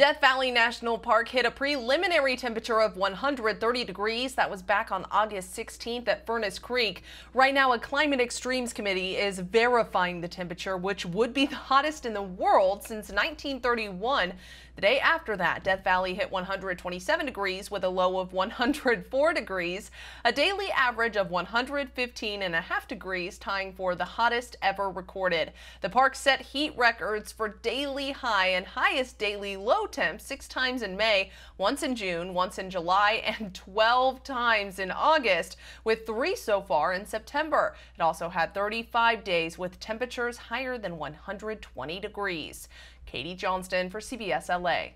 Death Valley National Park hit a preliminary temperature of 130 degrees. That was back on August 16th at Furnace Creek. Right now, a climate extremes committee is verifying the temperature, which would be the hottest in the world since 1931. The day after that, Death Valley hit 127 degrees with a low of 104 degrees, a daily average of 115 and a half degrees, tying for the hottest ever recorded. The park set heat records for daily high and highest daily low six times in May, once in June, once in July, and 12 times in August, with three so far in September. It also had 35 days with temperatures higher than 120 degrees. Katie Johnston for CBS LA.